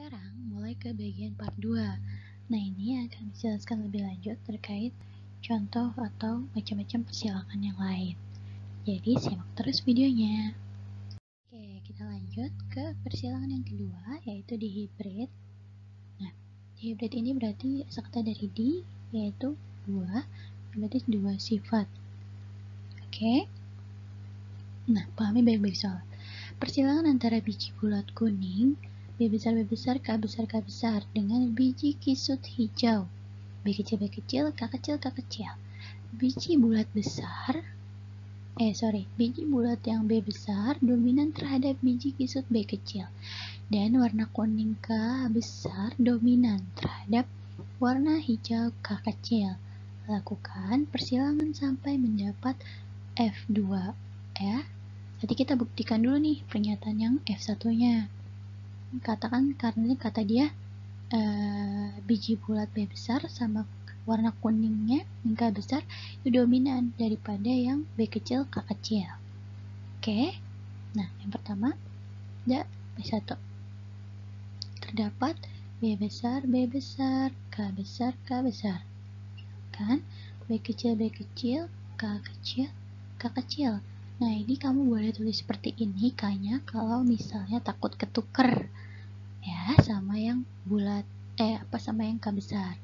sekarang mulai ke bagian part 2. Nah, ini akan dijelaskan lebih lanjut terkait contoh atau macam-macam persilangan yang lain. Jadi, simak terus videonya. Oke, kita lanjut ke persilangan yang kedua, yaitu di hybrid. Nah, di hybrid ini berarti kata dari di, yaitu dua, berarti dua sifat. Oke. Nah, pahami baik-baik soal. Persilangan antara biji bulat kuning B besar B besar K besar K besar dengan biji kisut hijau. B kecil B kecil K kecil K kecil biji bulat besar eh sorry biji bulat yang B besar dominan terhadap biji kisut B kecil. Dan warna kuning K besar dominan terhadap warna hijau K kecil. Lakukan persilangan sampai mendapat F2 ya Jadi kita buktikan dulu nih pernyataan yang F1 nya katakan karena kata dia uh, biji bulat B besar sama warna kuningnya yang K besar itu dominan daripada yang B kecil K kecil. Oke? Okay? nah yang pertama ada B1 terdapat B besar B besar K besar K besar. Kan? B kecil B kecil K kecil K kecil. Nah, ini kamu boleh tulis seperti ini kayaknya kalau misalnya takut ketuker ya sama yang bulat eh apa sama yang K besar.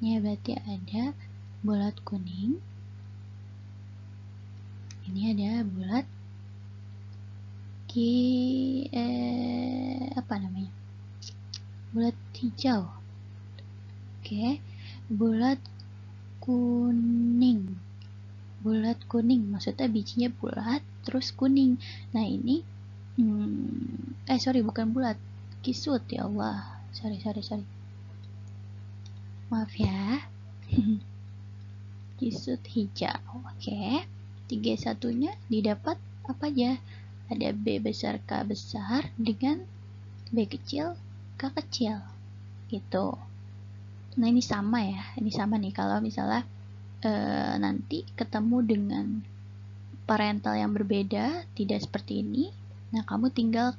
Ini berarti ada bulat kuning. Ini ada bulat ki eh apa namanya? Bulat hijau. Oke, bulat kuning bulat kuning maksudnya bijinya bulat terus kuning nah ini hmm, eh sorry bukan bulat kisut ya Allah. Sorry sorry sorry. Maaf ya. Kisut hijau oke. Okay. tiga satunya didapat apa aja? Ada B besar K besar dengan B kecil K kecil. Gitu. Nah ini sama ya. Ini sama nih. Kalau misalnya e, nanti ketemu dengan parental yang berbeda, tidak seperti ini. Nah, kamu tinggal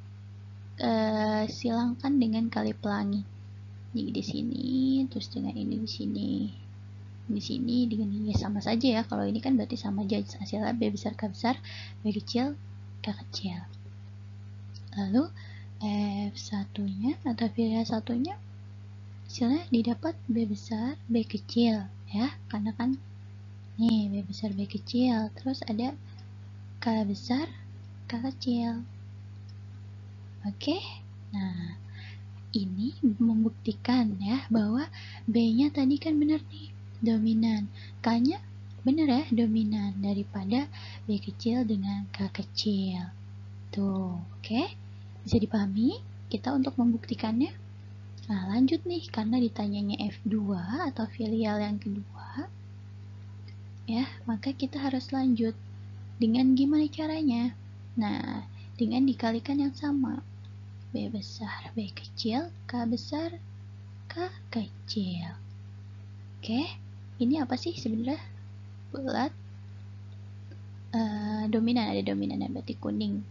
e, silangkan dengan kali pelangi. Jadi di sini, terus dengan ini di sini. Di sini dengan ini sama saja ya. Kalau ini kan berarti sama aja hasilnya B besar K besar, B kecil K kecil. Lalu F1-nya atau filial satunya hasilnya didapat B besar B kecil ya karena kan nih B besar B kecil terus ada K besar K kecil oke nah ini membuktikan ya bahwa B nya tadi kan benar nih dominan. K nya benar ya dominan daripada B kecil dengan K kecil. Tuh oke. Bisa dipahami? Kita untuk membuktikannya? Nah lanjut nih karena ditanyanya F2 atau filial yang kedua ya maka kita harus lanjut dengan gimana caranya? Nah dengan dikalikan yang sama B besar B kecil K besar K kecil. Oke ini apa sih sebenarnya? Bulat. Uh, dominan ada dominan berarti kuning.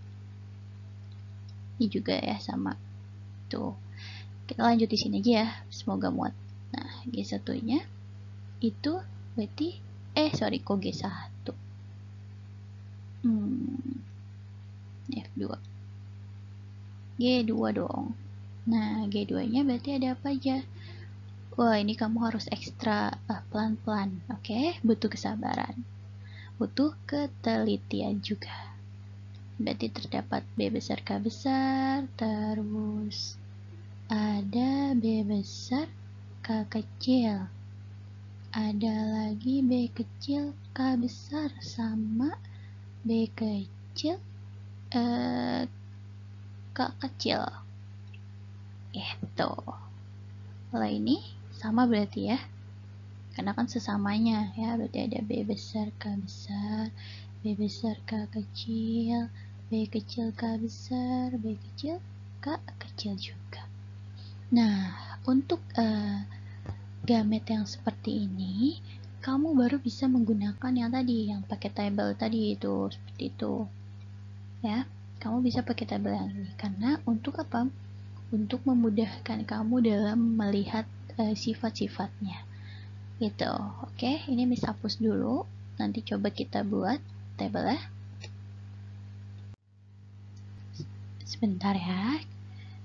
Ini juga ya sama. Tuh. Kita lanjut di sini aja ya. Semoga muat. Nah G satunya itu berarti eh sorry kok G1 hmm, F2 G2 dong. Nah G2 nya berarti ada apa aja? Wah ini kamu harus ekstra uh, pelan-pelan oke? Okay? butuh kesabaran. Butuh ketelitian juga. Berarti terdapat B besar K besar terus ada B besar K kecil. Ada lagi B kecil K besar sama B kecil eh, K kecil. Itu kalau ini sama berarti ya. Karena kan sesamanya ya berarti ada B besar K besar B besar K kecil B kecil K besar B kecil K kecil juga. Nah untuk uh, gamet yang seperti ini kamu baru bisa menggunakan yang tadi yang pakai table tadi itu seperti itu. Ya kamu bisa pakai table yang ini. Karena untuk apa? Untuk memudahkan kamu dalam melihat uh, sifat-sifatnya. Gitu. Oke ini Miss hapus dulu. Nanti coba kita buat table ya. Sebentar ya.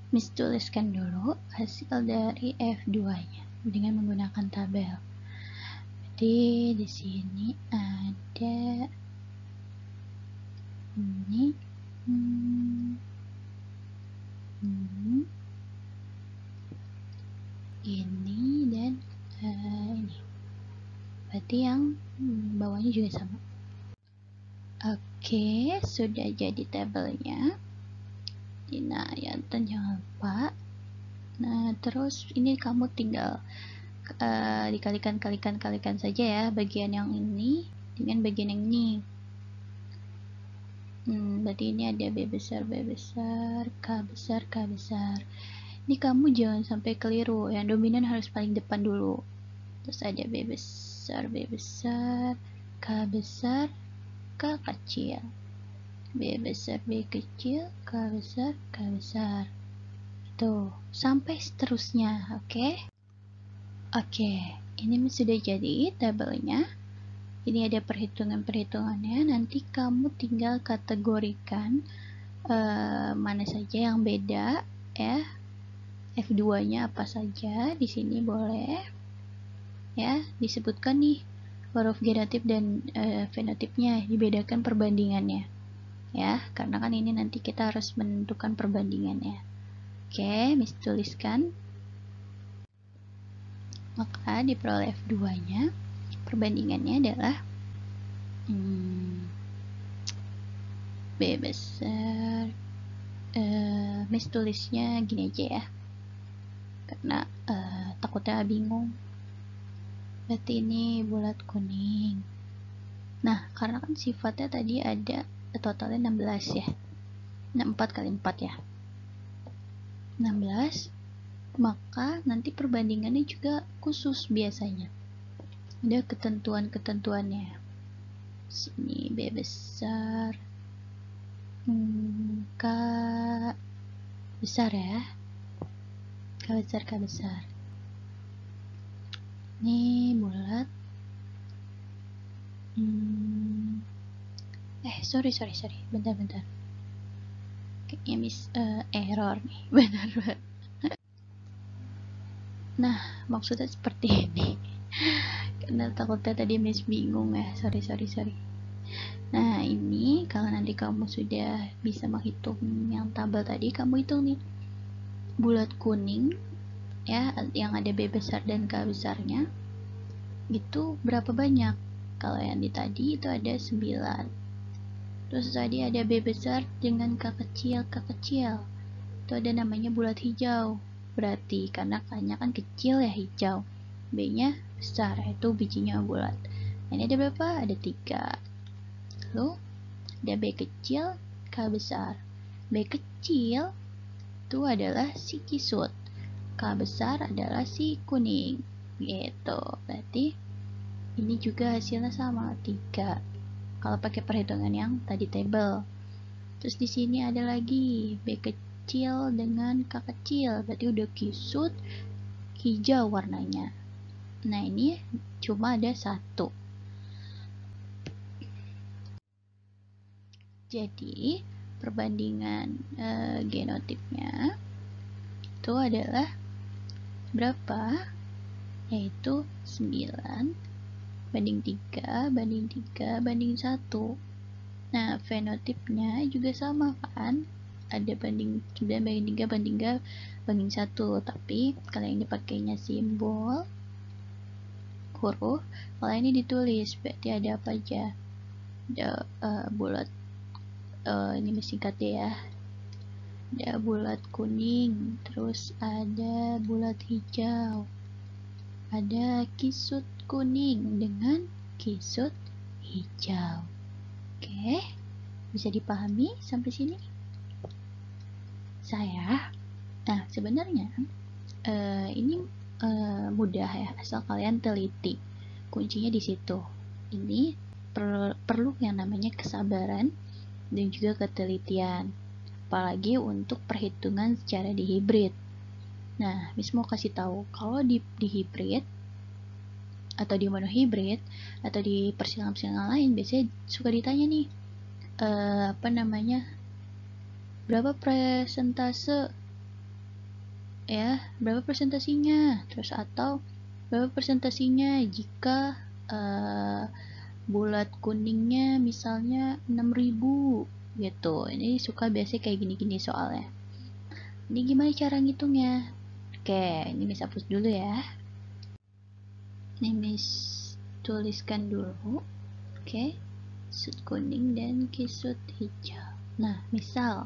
Miss tuliskan dulu hasil dari F2 nya dengan menggunakan tabel. Jadi di sini ada ini hmm, ini dan uh, ini. Berarti yang bawahnya juga sama. Oke sudah jadi tabelnya. Nah ya jangan lupa. Nah terus ini kamu tinggal uh, dikalikan kalikan kalikan saja ya bagian yang ini dengan bagian yang ini hmm, berarti ini ada B besar B besar K besar K besar. Ini kamu jangan sampai keliru. Yang dominan harus paling depan dulu. Terus ada B besar B besar K besar K kecil. B besar B kecil K besar K besar. Tuh sampai seterusnya oke? Okay? oke okay, ini sudah jadi tabelnya ini ada perhitungan-perhitungannya. Nanti kamu tinggal kategorikan uh, mana saja yang beda ya. F2 nya apa saja di sini boleh ya. Disebutkan nih huruf genotip dan uh, fenotipnya dibedakan perbandingannya ya. Karena kan ini nanti kita harus menentukan perbandingannya. Oke mis tuliskan maka diperoleh F2 nya perbandingannya adalah hmm, B uh, mis tulisnya gini aja ya. Karena uh, takutnya bingung. Berarti ini bulat kuning. Nah karena kan sifatnya tadi ada totalnya 16 ya. Nah 4 kali 4 ya. 16 maka nanti perbandingannya juga khusus biasanya ada ketentuan-ketentuannya. Sini B besar. Hmm, K besar ya. K besar K besar. Ini bulat. Hmm, eh sorry sorry sorry. Bentar bentar. Kayaknya miss uh, error nih. Benar banget nah maksudnya seperti ini karena takutnya tadi miss bingung ya. Sorry sorry sorry. Nah ini kalau nanti kamu sudah bisa menghitung yang tabel tadi kamu hitung nih. Bulat kuning ya yang ada B besar dan K besarnya itu berapa banyak? Kalau yang di tadi itu ada 9 terus tadi ada B besar dengan K kecil K kecil. Itu ada namanya bulat hijau. Berarti karena K nya kan kecil ya hijau. B nya besar. Itu bijinya bulat. Ini ada berapa? Ada tiga. Lalu ada B kecil K besar. B kecil itu adalah si kisut. K besar adalah si kuning. Gitu. Berarti ini juga hasilnya sama. Tiga. Kalau pakai perhitungan yang tadi table. Terus di sini ada lagi. B kecil dengan K kecil. Berarti udah kisut hijau warnanya Nah ini cuma ada satu. Jadi perbandingan e, genotipnya itu adalah berapa? Yaitu 9 banding 3 banding 3 banding 1. Nah, fenotipnya juga sama kan? Ada banding 9 banding 3 banding 3 banding 1. Tapi kalau yang dipakainya simbol huruf kalau ini ditulis berarti ada apa aja? Ada uh, bulat uh, ini singkatnya ya. Ada bulat kuning terus ada bulat hijau. Ada kisut kuning dengan kisut hijau. Oke bisa dipahami sampai sini? Saya? Nah sebenarnya uh, ini uh, mudah ya asal kalian teliti. Kuncinya di situ. Ini per perlu yang namanya kesabaran dan juga ketelitian. Apalagi untuk perhitungan secara di hibrid. Nah, Miss mau kasih tahu kalau di, di hibrid atau di mono hibrid atau di persilangan-persilangan lain biasanya suka ditanya nih uh, apa namanya berapa presentase ya berapa presentasinya? Terus atau berapa presentasinya jika uh, bulat kuningnya misalnya 6000 gitu. Ini suka biasa kayak gini-gini soalnya. Ini gimana cara ngitungnya? Oke ini mis hapus dulu ya. Ini mis tuliskan dulu. Oke sud kuning dan kisut hijau. Nah misal.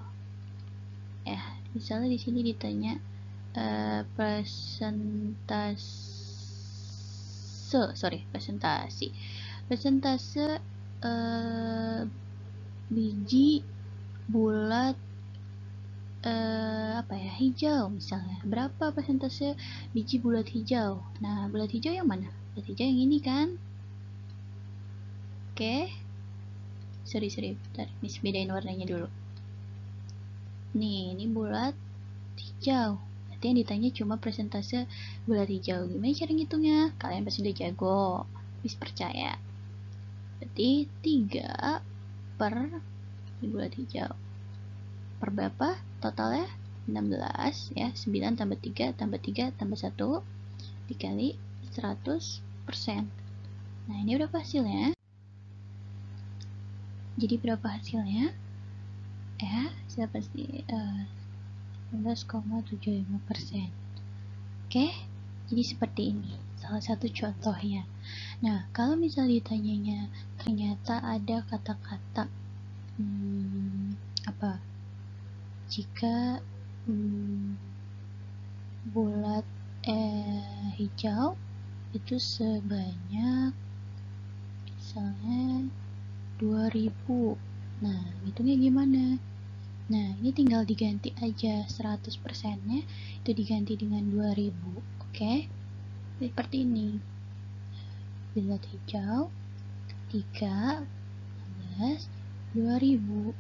Ya misalnya di sini ditanya uh, presentasi sorry presentasi. Persentase uh, biji bulat uh, apa ya hijau misalnya. Berapa persentase biji bulat hijau? Nah bulat hijau yang mana? Bulat hijau yang ini kan? Oke. Okay. sorry sorry bentar. Miss bedain warnanya dulu. Nih ini bulat hijau nanti yang ditanya cuma persentase bulat hijau. Gimana cara ngitungnya? Kalian pasti udah jago. Miss percaya. Berarti 3 per bulat hijau. Per berapa? Totalnya 16 ya. 9 tambah 3 tambah 3 tambah 1 dikali 100 persen. Nah ini berapa hasilnya? Jadi berapa hasilnya? Ya saya pasti uh, 19,75 persen oke jadi seperti ini salah satu contohnya Nah, kalau misalnya ditanyanya ternyata ada kata-kata hmm, apa? Jika hmm, bulat eh, hijau itu sebanyak misalnya 2000. Nah, hitungnya gimana? Nah, ini tinggal diganti aja 100% nya itu diganti dengan 2000. Oke? Okay? Seperti ini bulat hijau 3 15 2000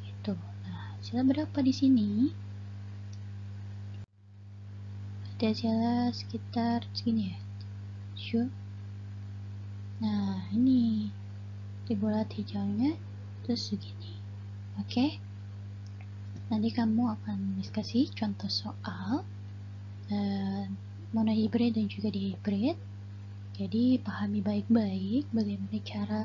gitu nah hasilnya berapa di sini ada hasilnya sekitar segini ya sure. nah ini di bulat hijaunya terus segini oke okay? Nanti kamu akan kasih contoh soal uh, mono hybrid dan juga di hybrid jadi pahami baik-baik bagaimana cara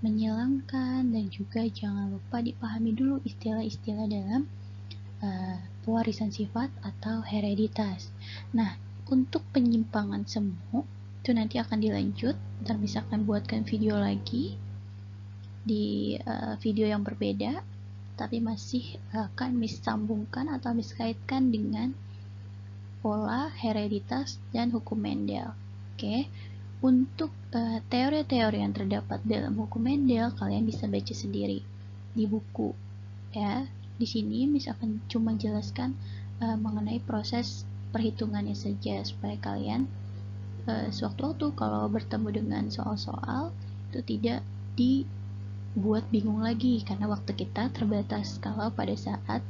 menyilangkan dan juga jangan lupa dipahami dulu istilah-istilah dalam uh, pewarisan sifat atau hereditas. Nah, untuk penyimpangan semu itu nanti akan dilanjut. Dan misalkan buatkan video lagi di uh, video yang berbeda tapi masih akan misambungkan atau miskaitkan dengan pola hereditas dan hukum Mendel. Oke. Okay? Untuk eh, teori-teori uh, yang terdapat dalam hukum Mendel, kalian bisa baca sendiri di buku. Ya, di sini misalkan cuma jelaskan uh, mengenai proses perhitungannya saja supaya kalian uh, sewaktu-waktu kalau bertemu dengan soal-soal itu tidak dibuat bingung lagi karena waktu kita terbatas kalau pada saat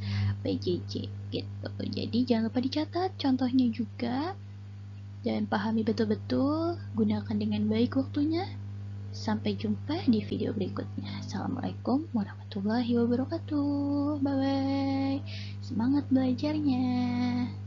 PJJ gitu. Jadi jangan lupa dicatat contohnya juga dan pahami betul-betul, gunakan dengan baik waktunya. Sampai jumpa di video berikutnya. Assalamualaikum warahmatullahi wabarakatuh. Bye bye. Semangat belajarnya.